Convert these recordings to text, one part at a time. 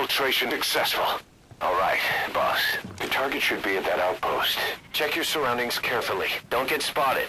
Infiltration successful. All right, boss. The target should be at that outpost. Check your surroundings carefully. Don't get spotted.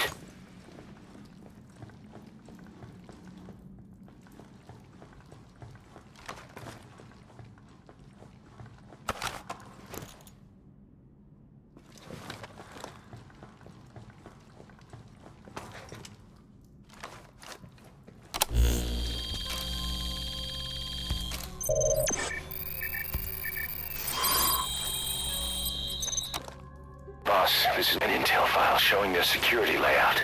Is an intel file showing their security layout.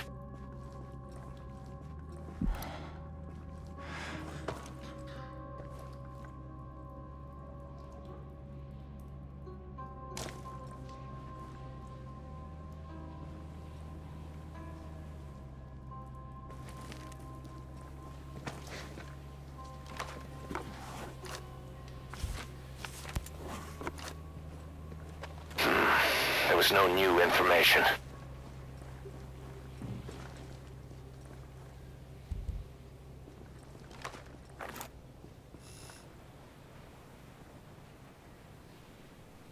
Was no new information.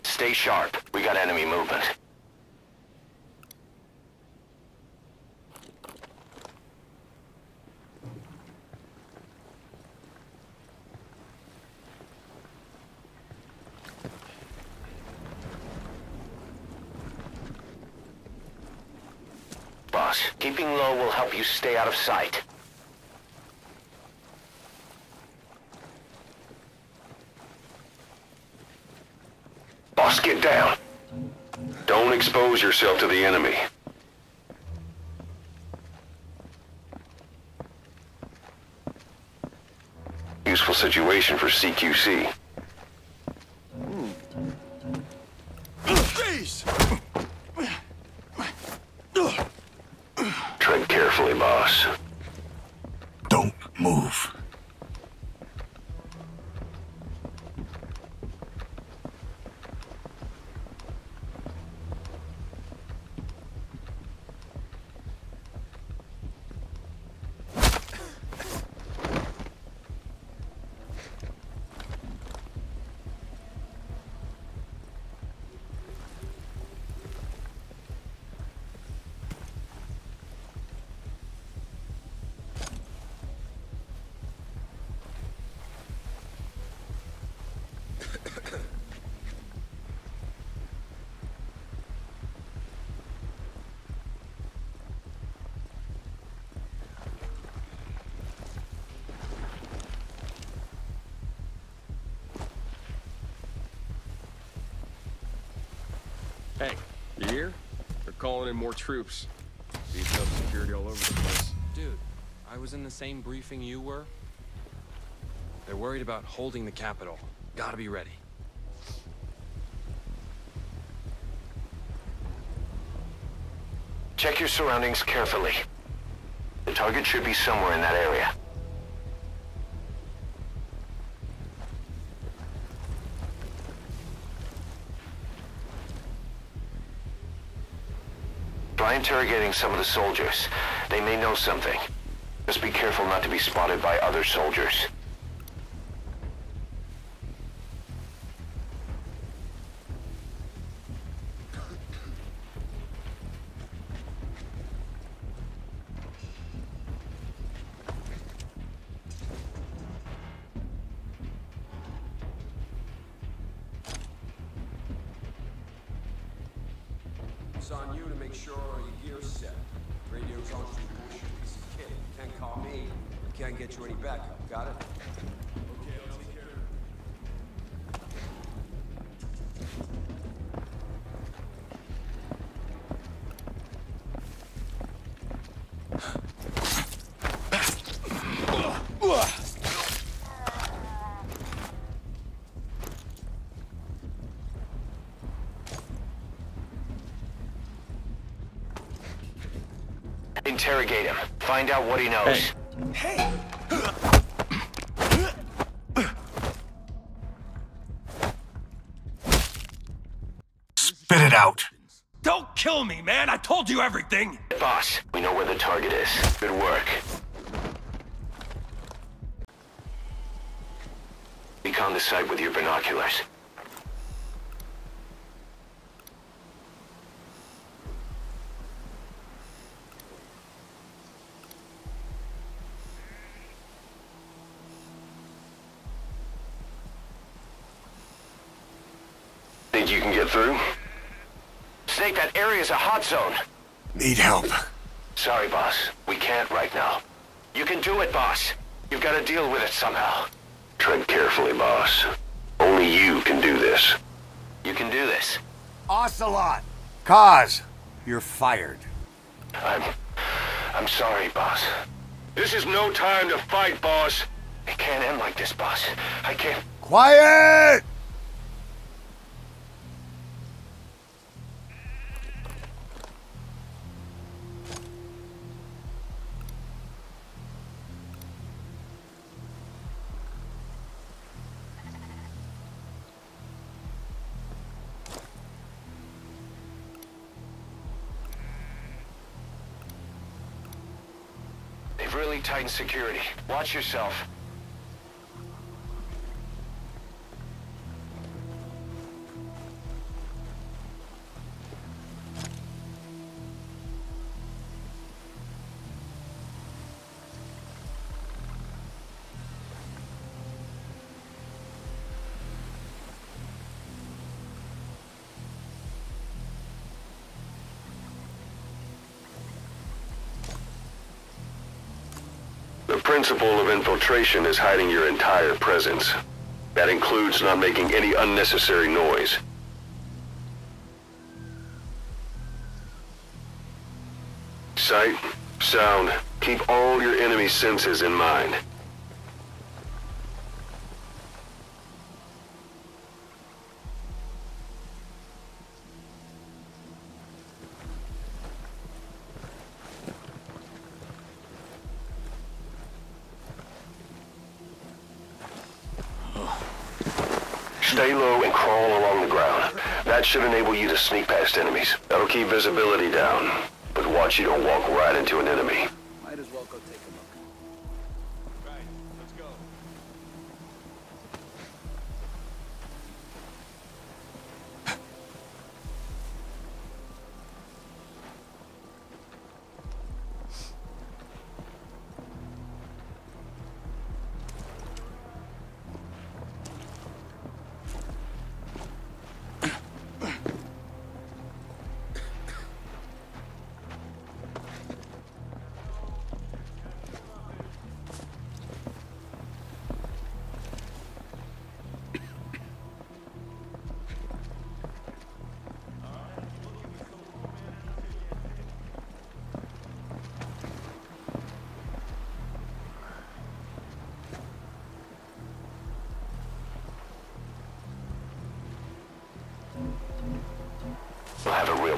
Stay sharp. We got enemy movement. Boss, keeping low will help you stay out of sight. Boss, get down. Don't expose yourself to the enemy. Useful situation for CQC. Tread carefully, Hey, you hear? They're calling in more troops. Beefing up security all over the place. Dude, I was in the same briefing you were. They're worried about holding the capital. Gotta be ready. Check your surroundings carefully. The target should be somewhere in that area. Try interrogating some of the soldiers. They may know something. Just be careful not to be spotted by other soldiers. It's on you to make sure your gear's set. Radio's on you. Piece of kit. Can't call me. Can't get you any backup. Got it? Interrogate him. Find out what he knows. Hey! Spit it out. Don't kill me, man! I told you everything! Boss, we know where the target is. Good work. Be recon the site with your binoculars. Think you can get through? Snake, that area's a hot zone. Need help. Sorry, boss. We can't right now. You can do it, boss. You've got to deal with it somehow. Tread carefully, boss. Only you can do this. You can do this. Ocelot! Kaz, you're fired. I'm... I'm sorry, boss. This is no time to fight, boss. It can't end like this, boss. I can't... Quiet! Really tightened security. Watch yourself. The principle of infiltration is hiding your entire presence. That includes not making any unnecessary noise. Sight, sound, keep all your enemy senses in mind. Stay low and crawl along the ground. That should enable you to sneak past enemies. That'll keep visibility down. But watch you don't walk right into an enemy. Might as well go take a look.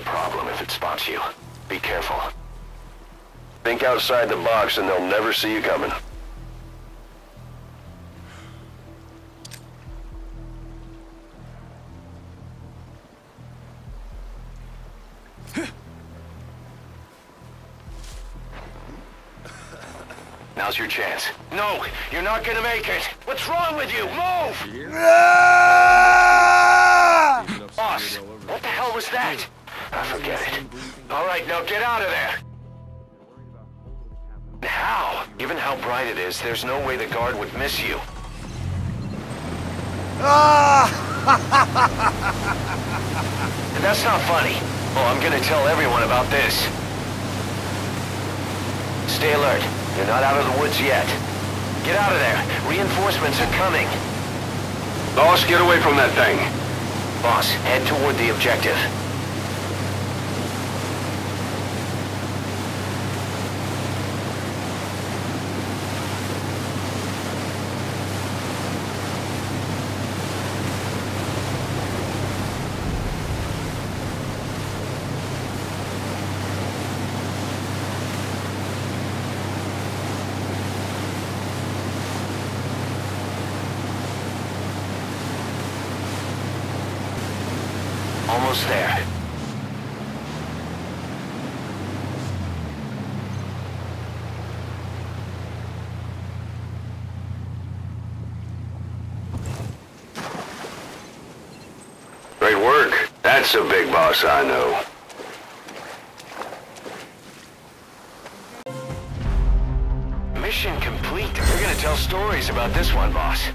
Problem if it spots you. Be careful. Think outside the box and they'll never see you coming. Now's your chance. No, you're not gonna make it. What's wrong with you? Move! Ah! Boss, security all over what the hell was that? I forget it. All right, now get out of there. How? Given how bright it is, there's no way the guard would miss you. Ah! That's not funny. Oh, I'm gonna tell everyone about this. Stay alert. You're not out of the woods yet. Get out of there. Reinforcements are coming. Boss, get away from that thing. Boss, head toward the objective. Almost there. Great work. That's a big boss I know. Mission complete. We're gonna tell stories about this one, boss.